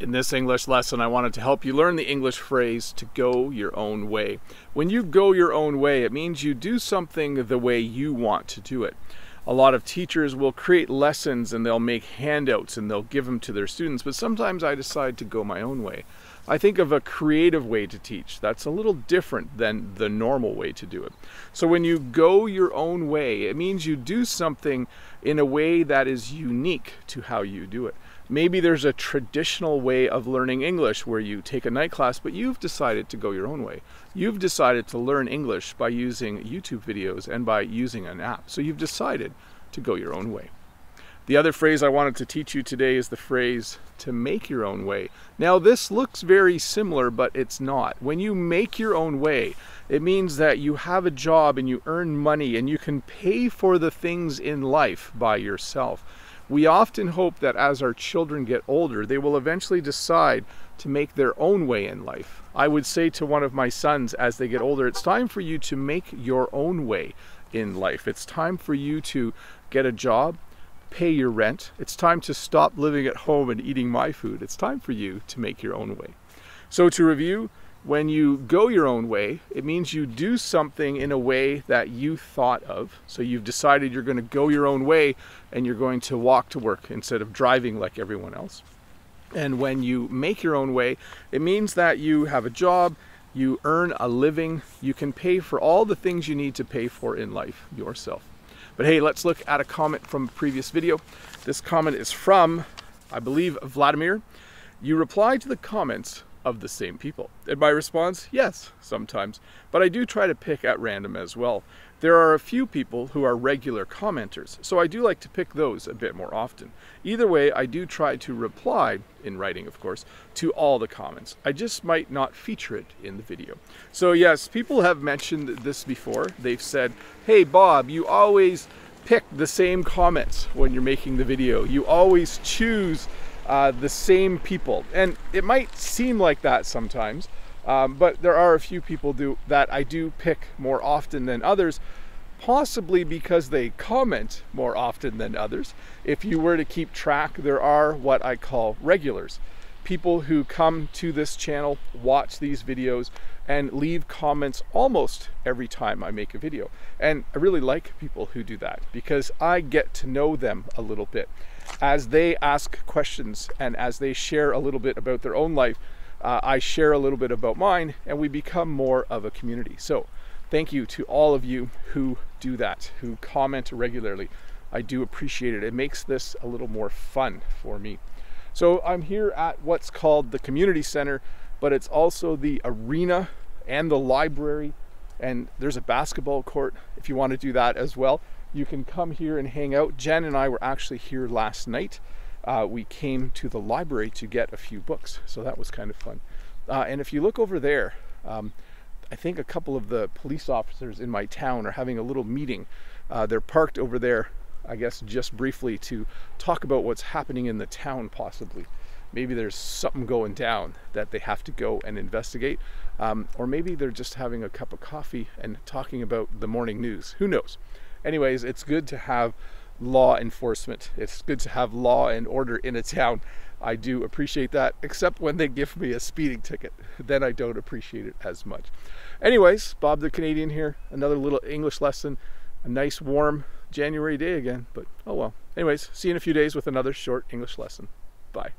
In this English lesson, I wanted to help you learn the English phrase to go your own way. When you go your own way, it means you do something the way you want to do it. A lot of teachers will create lessons and they'll make handouts and they'll give them to their students, but sometimes I decide to go my own way. I think of a creative way to teach. That's a little different than the normal way to do it. So when you go your own way, it means you do something in a way that is unique to how you do it. Maybe there's a traditional way of learning English where you take a night class, but you've decided to go your own way. You've decided to learn English by using YouTube videos and by using an app. So you've decided to go your own way. The other phrase I wanted to teach you today is the phrase to make your own way. Now, this looks very similar, but it's not. When you make your own way, it means that you have a job and you earn money and you can pay for the things in life by yourself. We often hope that as our children get older, they will eventually decide to make their own way in life. I would say to one of my sons as they get older, it's time for you to make your own way in life. It's time for you to get a job, pay your rent. It's time to stop living at home and eating my food. It's time for you to make your own way. So, to review, when you go your own way, it means you do something in a way that you thought of. So you've decided you're going to go your own way and you're going to walk to work instead of driving like everyone else. And when you make your own way, it means that you have a job, you earn a living, you can pay for all the things you need to pay for in life yourself. But hey, let's look at a comment from a previous video. This comment is from, I believe, Vladimir. You reply to the comments of the same people? And my response, yes, sometimes. But I do try to pick at random as well. There are a few people who are regular commenters, so I do like to pick those a bit more often. Either way, I do try to reply, in writing of course, to all the comments. I just might not feature it in the video. So yes, people have mentioned this before. They've said, hey Bob, you always pick the same comments when you're making the video. You always choose uh, the same people. And it might seem like that sometimes, um, but there are a few people do that I do pick more often than others, possibly because they comment more often than others. If you were to keep track, there are what I call regulars. People who come to this channel, watch these videos, and leave comments almost every time I make a video. And I really like people who do that because I get to know them a little bit as they ask questions and as they share a little bit about their own life, uh, I share a little bit about mine and we become more of a community. So thank you to all of you who do that, who comment regularly. I do appreciate it. It makes this a little more fun for me. So I'm here at what's called the community center, but it's also the arena and the library and there's a basketball court if you want to do that as well you can come here and hang out. Jen and I were actually here last night. Uh, we came to the library to get a few books, so that was kind of fun. Uh, and if you look over there, um, I think a couple of the police officers in my town are having a little meeting. Uh, they're parked over there, I guess, just briefly to talk about what's happening in the town, possibly. Maybe there's something going down that they have to go and investigate. Um, or maybe they're just having a cup of coffee and talking about the morning news. Who knows? anyways, it's good to have law enforcement. It's good to have law and order in a town. I do appreciate that, except when they give me a speeding ticket. Then I don't appreciate it as much. Anyways, Bob the Canadian here, another little English lesson. A nice warm January day again, but oh well. Anyways, see you in a few days with another short English lesson. Bye.